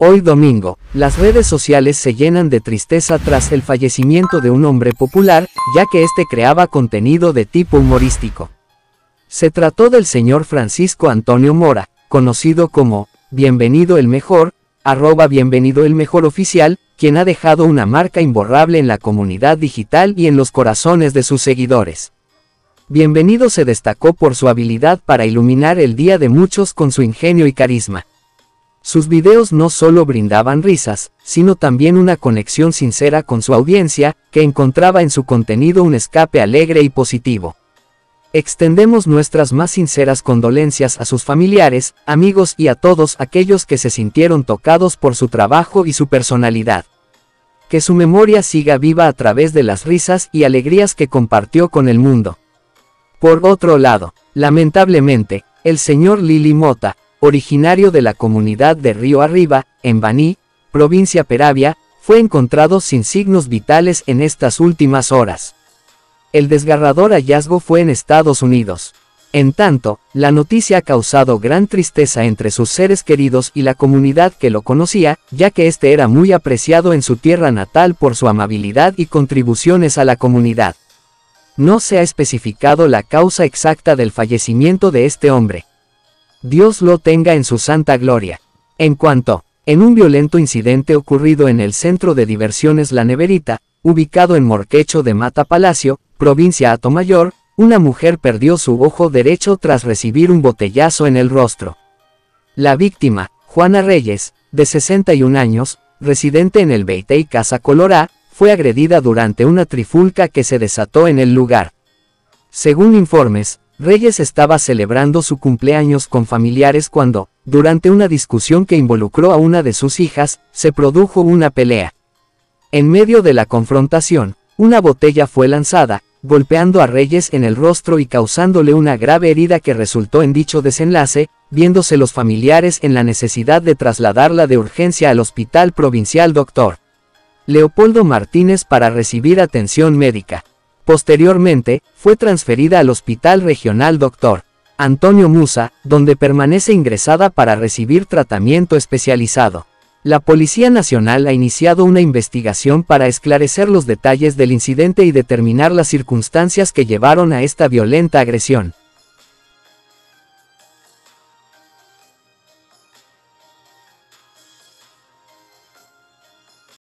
Hoy domingo, las redes sociales se llenan de tristeza tras el fallecimiento de un hombre popular, ya que este creaba contenido de tipo humorístico. Se trató del señor Francisco Antonio Mora, conocido como Bienvenido el Mejor, arroba Bienvenido el Mejor Oficial, quien ha dejado una marca imborrable en la comunidad digital y en los corazones de sus seguidores. Bienvenido se destacó por su habilidad para iluminar el día de muchos con su ingenio y carisma. Sus videos no solo brindaban risas, sino también una conexión sincera con su audiencia, que encontraba en su contenido un escape alegre y positivo. Extendemos nuestras más sinceras condolencias a sus familiares, amigos y a todos aquellos que se sintieron tocados por su trabajo y su personalidad. Que su memoria siga viva a través de las risas y alegrías que compartió con el mundo. Por otro lado, lamentablemente, el señor Lili Mota, originario de la comunidad de Río Arriba, en Baní, provincia Peravia, fue encontrado sin signos vitales en estas últimas horas. El desgarrador hallazgo fue en Estados Unidos. En tanto, la noticia ha causado gran tristeza entre sus seres queridos y la comunidad que lo conocía, ya que este era muy apreciado en su tierra natal por su amabilidad y contribuciones a la comunidad. No se ha especificado la causa exacta del fallecimiento de este hombre, Dios lo tenga en su santa gloria. En cuanto, en un violento incidente ocurrido en el centro de diversiones La Neverita, ubicado en Morquecho de Mata Palacio, provincia Atomayor, una mujer perdió su ojo derecho tras recibir un botellazo en el rostro. La víctima, Juana Reyes, de 61 años, residente en el Beitei Casa Colorá, fue agredida durante una trifulca que se desató en el lugar. Según informes, Reyes estaba celebrando su cumpleaños con familiares cuando, durante una discusión que involucró a una de sus hijas, se produjo una pelea. En medio de la confrontación, una botella fue lanzada, golpeando a Reyes en el rostro y causándole una grave herida que resultó en dicho desenlace, viéndose los familiares en la necesidad de trasladarla de urgencia al Hospital Provincial Dr. Leopoldo Martínez para recibir atención médica. Posteriormente, fue transferida al Hospital Regional Dr. Antonio Musa, donde permanece ingresada para recibir tratamiento especializado. La Policía Nacional ha iniciado una investigación para esclarecer los detalles del incidente y determinar las circunstancias que llevaron a esta violenta agresión.